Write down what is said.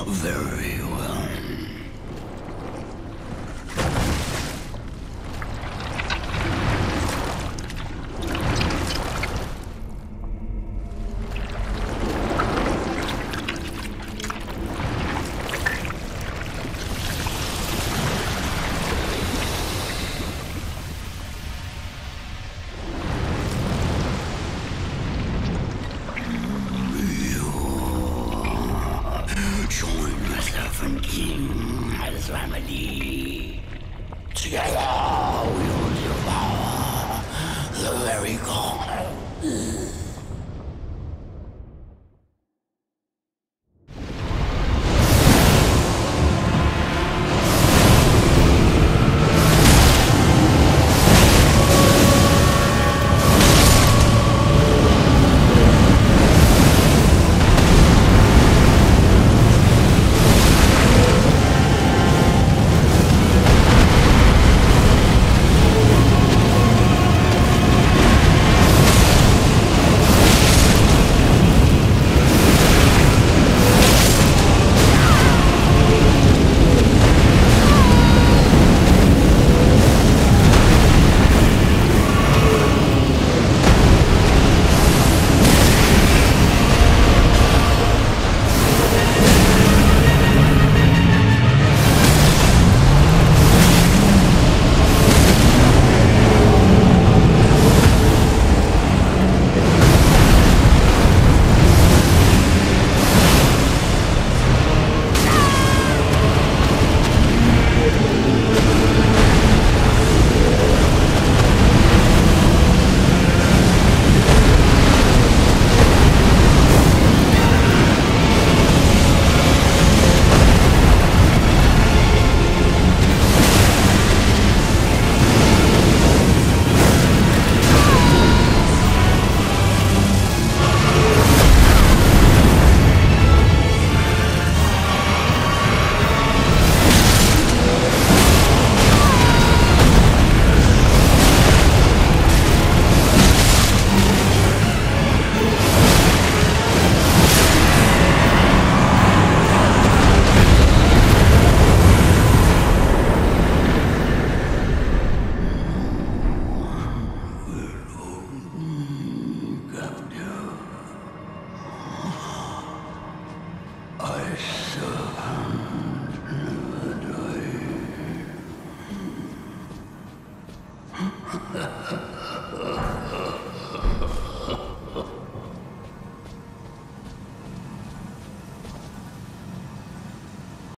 Very Elven King his family. Together we will devour the very gods. 舍。